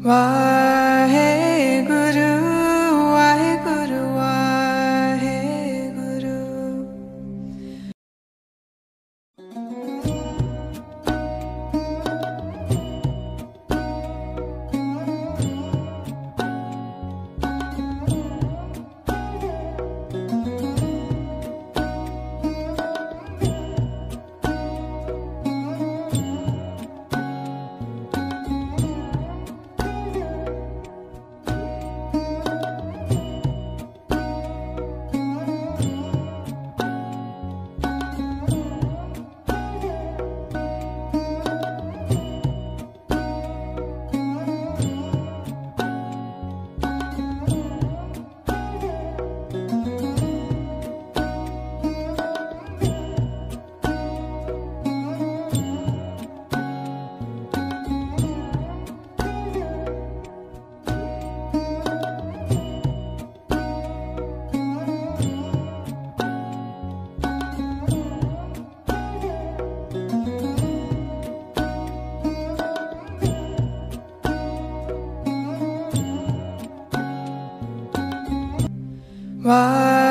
Why Why?